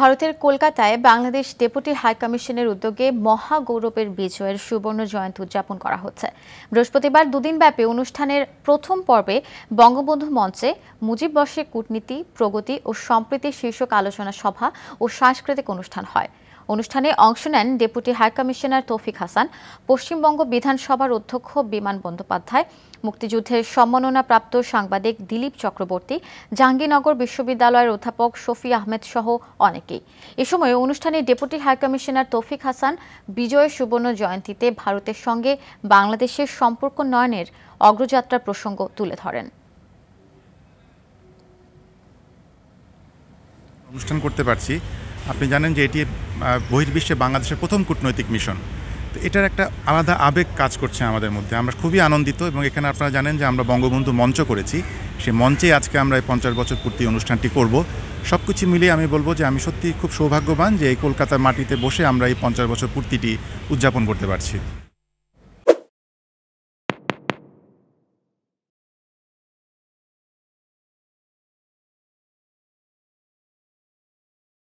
ভারতের কলকাতায় বাংলাদেশ ডেপুটি হাইকমিশনের উদ্যোগে মহাগৌরবের বিজয়ের সুবর্ণ জয়ন্তী উদযাপন করা হচ্ছে। বৃহস্পতিবার দুদিনব্যাপী অনুষ্ঠানের প্রথম পর্বে বঙ্গবন্ধু মঞ্চে মুজিব বর্ষে কূটনীতি, প্রগতি ও সম্প্রীতি শীর্ষক আলোচনা সভা ও সাংস্কৃতিক অনুষ্ঠান হয়। অনুষ্ঠানে অংশ নেন ডেপুটি হাইকমিশনার তৌফিক হাসান, পশ্চিমবঙ্গ বিধানসভার অধ্যক্ষ বিমান বন্দ্যোপাধ্যায়, মুক্তিযুদ্ধের সম্মাননাপ্রাপ্ত সাংবাদিক দিলীপ চক্রবর্তী, জাহাঙ্গীরনগর বিশ্ববিদ্যালয়ের অধ্যাপক শফি আহমেদ সহ অনেকেই। এ সময় অনুষ্ঠানে ডেপুটি হাইকমিশনার তৌফিক হাসান, বিজয় সুবর্ণ জয়ন্তীতে ভারতের সঙ্গে বাংলাদেশের সম্পর্ক নয়নের অগ্রযাত্রার প্রসঙ্গ তুলে ধরেন। অনুষ্ঠান করতে পারছি। আপনি জানেন যে এটি বহির্বিশ্বে বাংলাদেশের প্রথম কূটনৈতিক মিশন। তো এটার একটা আলাদা আবেগ কাজ করছে আমাদের মধ্যে। আমরা খুবই আনন্দিত এবং এখানে আপনারা জানেন যে আমরা বঙ্গবন্ধু মঞ্চ করেছি। সেই মঞ্চেই আজকে আমরা এই পঞ্চাশ বছর পূর্তি অনুষ্ঠানটি করব। সব কিছু মিলিয়ে আমি বলব যে আমি সত্যি খুব সৌভাগ্যবান যে এই কলকাতার মাটিতে বসে আমরা এই পঞ্চাশ বছর পূর্তিটি উদযাপন করতে পারছি।